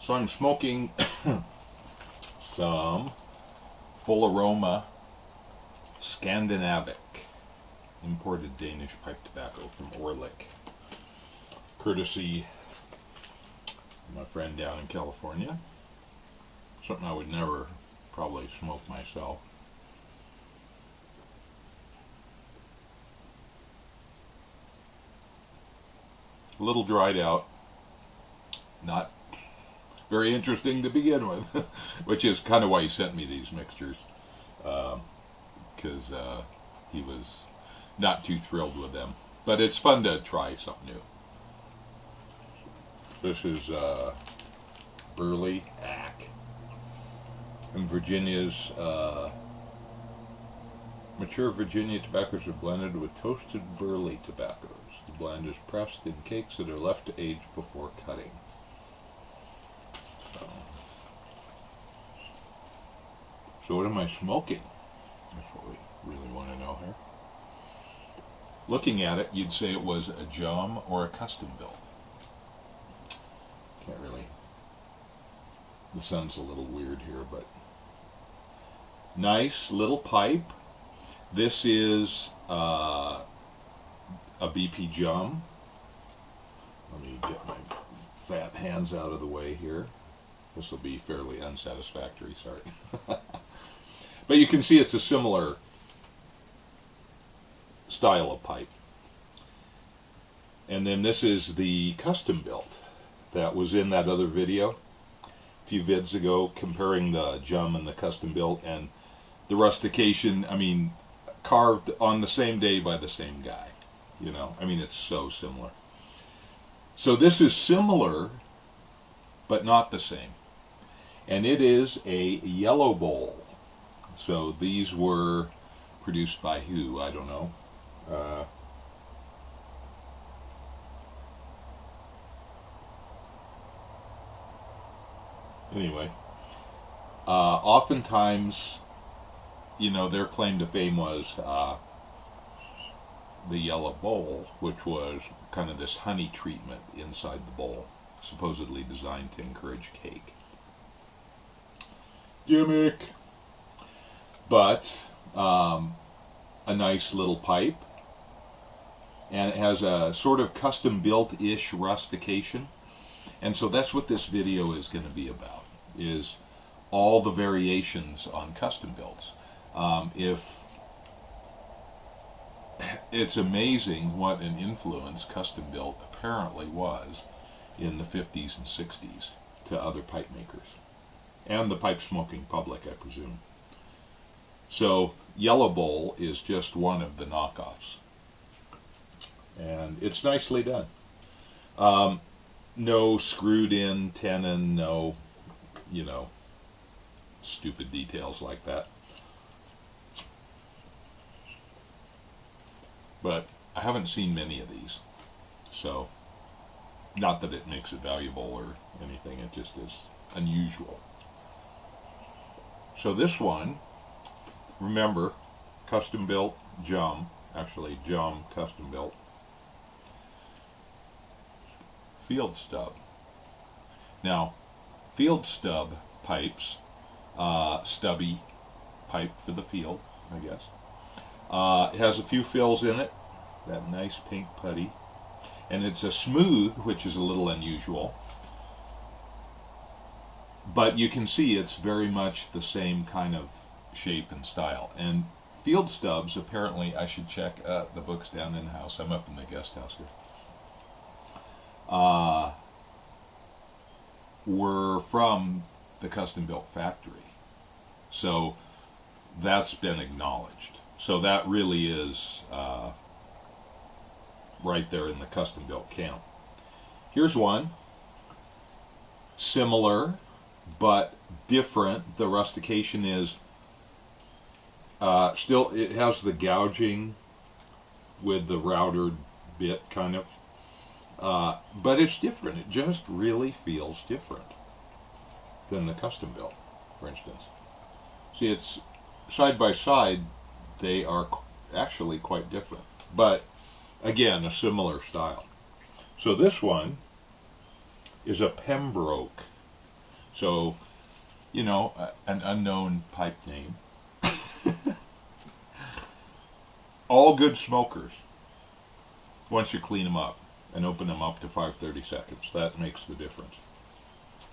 So I'm smoking some full aroma Scandinavic imported Danish pipe tobacco from Orlik, courtesy of my friend down in California. Something I would never probably smoke myself. A little dried out, not very interesting to begin with, which is kind of why he sent me these mixtures, because um, uh, he was not too thrilled with them. But it's fun to try something new. This is uh, Burley Ack. And Virginia's uh, mature Virginia tobaccos are blended with toasted burley tobaccos. The blend is pressed in cakes that are left to age before cutting. So what am I smoking? That's what we really want to know here. Looking at it, you'd say it was a Jum or a CustomBilt. Can't really. The sun's a little weird here, but nice little pipe. This is uh, a BP Jum. Let me get my fat hands out of the way here. This will be fairly unsatisfactory, sorry. but you can see it's a similar style of pipe. And then this is the CustomBilt that was in that other video a few vids ago comparing the Jum and the CustomBilt and the rustication, I mean, carved on the same day by the same guy. You know, I mean, it's so similar. So this is similar, but not the same. And it is a yellow bowl. So these were produced by who? I don't know. Uh, anyway, uh, oftentimes, you know, their claim to fame was uh, the yellow bowl, which was kind of this honey treatment inside the bowl, supposedly designed to encourage cake. Gimmick! But, um, a nice little pipe. And it has a sort of CustomBilt-ish rustication. And so that's what this video is going to be about is all the variations on CustomBilts. Um, if it's amazing what an influence CustomBilt apparently was in the 50s and 60s to other pipe makers. And the pipe smoking public I presume so Yellow Bowl is just one of the knockoffs and it's nicely done. Um, no screwed in tenon, no, you know, stupid details like that. But I haven't seen many of these, so not that it makes it valuable or anything, it just is unusual. So this one, remember, CustomBilt Jum, actually Jum CustomBilt. field stub. Now, field stub pipes, uh, stubby pipe for the field, I guess. Uh, it has a few fills in it, that nice pink putty. And it's a smooth, which is a little unusual. But you can see it's very much the same kind of shape and style. And field stubs, apparently, I should check uh, the books down in the house. I'm up in the guest house here uh, were from the CustomBilt factory. So that's been acknowledged. So that really is uh, right there in the CustomBilt camp. Here's one. Similar, but different. The rustication is uh, still, it has the gouging with the routed bit kind of uh, but it's different. It just really feels different than the CustomBilt, for instance. See, it's side by side, they are actually quite different. But again, a similar style. So this one is a Pembroke So, you know, an unknown pipe name. All good smokers, once you clean them up and open them up to 530 seconds, that makes the difference.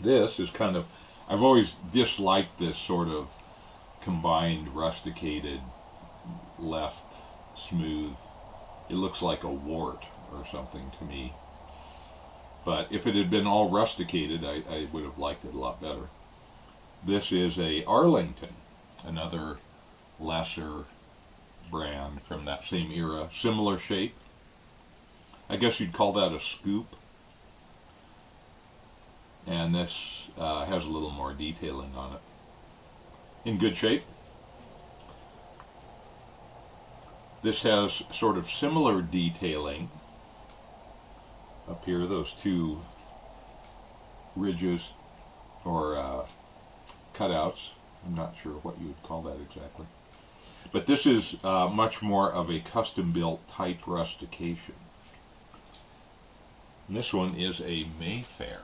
This is kind of, I've always disliked this sort of combined rusticated left smooth. It looks like a wart or something to me. But if it had been all rusticated, I, I would have liked it a lot better. This is a Arlington, another lesser brand from that same era. Similar shape. I guess you'd call that a scoop. And this uh, has a little more detailing on it. In good shape. This has sort of similar detailing up here, those two ridges or uh, cutouts. I'm not sure what you would call that exactly. But this is uh, much more of a custom-built type rustication. And this one is a Mayfair.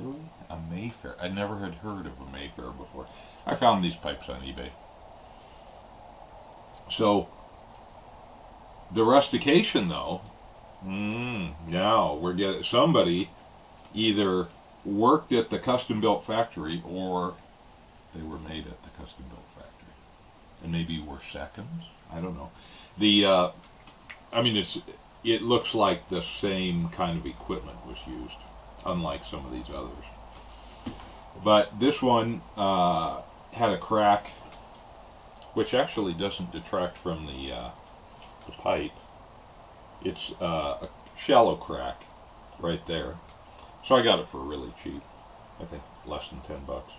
Really? A Mayfair? I never had heard of a Mayfair before. I found these pipes on eBay. So, the rustication, though, mm, now we're getting somebody either worked at the CustomBilt factory or they were made at the CustomBilt factory, and maybe were seconds. I don't know. The, uh, I mean, it's it looks like the same kind of equipment was used, unlike some of these others. But this one uh, had a crack, which actually doesn't detract from the, uh, the pipe. It's uh, a shallow crack right there. So I got it for really cheap. I think less than 10 bucks.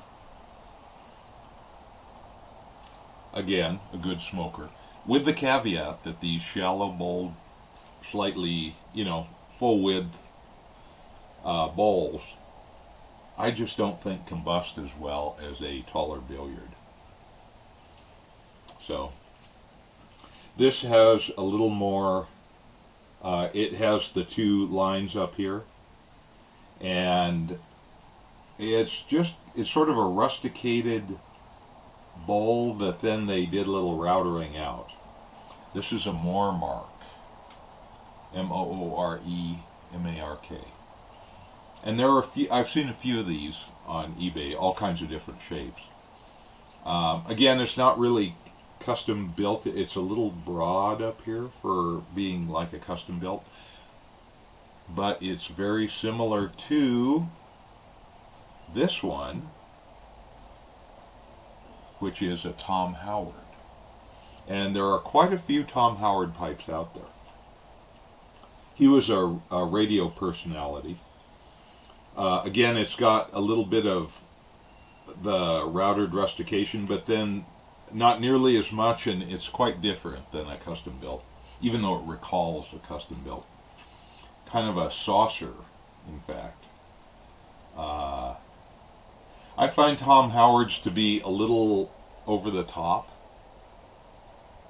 Again, a good smoker. With the caveat that these shallow bowl, slightly, you know, full width uh, bowls, I just don't think combust as well as a taller billiard. So, this has a little more, uh, it has the two lines up here, and it's just, it's sort of a rusticated bowl that then they did a little routering out. This is a Mooremark. M-O-O-R-E-M-A-R-K. And there are a few, I've seen a few of these on eBay, all kinds of different shapes. Um, again, it's not really CustomBilt. It's a little broad up here for being like a CustomBilt. But it's very similar to this one, which is a Tom Howard. And there are quite a few Tom Howard pipes out there. He was a, a radio personality. Uh, again, it's got a little bit of the routed rustication, but then not nearly as much, and it's quite different than a CustomBilt, even though it recalls a CustomBilt. Kind of a saucer, in fact. Uh, I find Tom Howard's to be a little over the top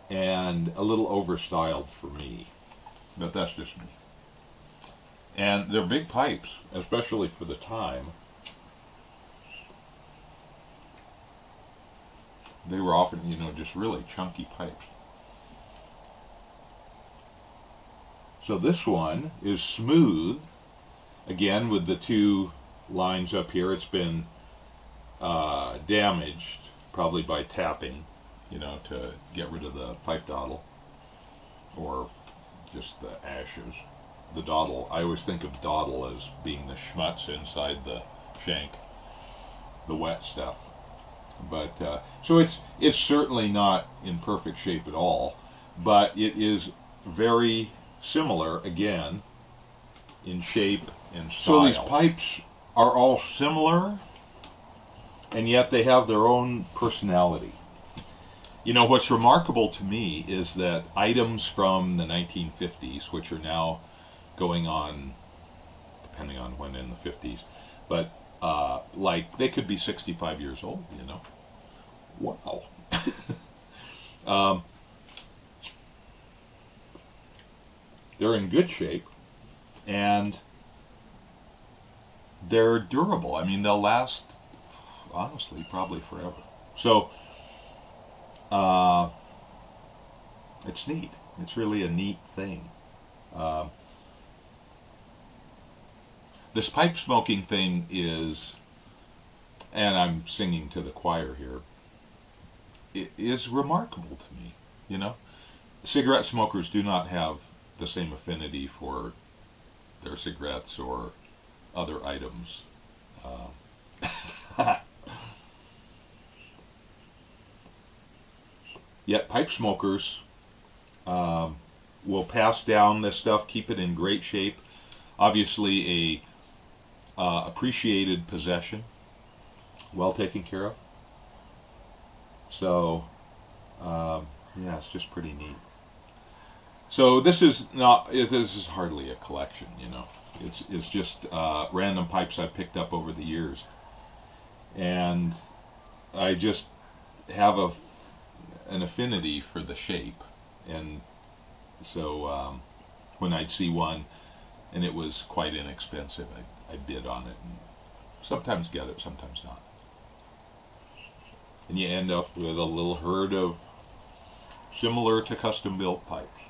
and a little overstyled for me, but that's just me. And they're big pipes, especially for the time. They were often, you know, just really chunky pipes. So this one is smooth, again with the two lines up here. It's been uh, damaged, probably by tapping, you know, to get rid of the pipe dottle, or just the ashes. The dottle, I always think of dottle as being the schmutz inside the shank, the wet stuff. But uh, so it's it's certainly not in perfect shape at all, but it is very similar again in shape and style. So these pipes are all similar, and yet they have their own personality. You know what's remarkable to me is that items from the 1950s, which are now going on, depending on when in the 50s, but uh, like they could be 65 years old, you know. Wow. um, they're in good shape, and they're durable. I mean, they'll last, honestly, probably forever. So, uh, it's neat. It's really a neat thing. Uh, this pipe smoking thing is, and I'm singing to the choir here, it is remarkable to me. You know, cigarette smokers do not have the same affinity for their cigarettes or other items. Uh, yet pipe smokers um, will pass down this stuff, keep it in great shape. Obviously, a uh, appreciated possession, well taken care of. So, um, yeah, it's just pretty neat. So this is not. This is hardly a collection, you know. It's it's just uh, random pipes I've picked up over the years, and I just have a an affinity for the shape, and so um, when I'd see one, and it was quite inexpensive, I, I bid on it, and sometimes get it, sometimes not, and you end up with a little herd of similar to CustomBilt pipes.